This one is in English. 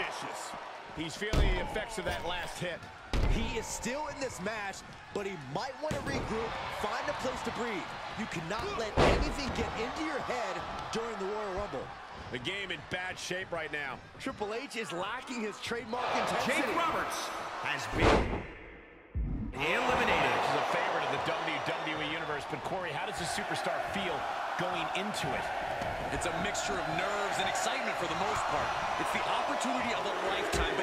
vicious. He's feeling the effects of that last hit. He is still in this match, but he might want to regroup, find a place to breathe. You cannot let anything get into your head during the Royal Rumble. The game in bad shape right now. Triple H is lacking his trademark intensity. Jake Roberts has been eliminated. This is a favorite of the WWE Universe, but Corey, how does the superstar feel going into it? It's a mixture of nerves and excitement for the most part. It's the opportunity of a lifetime,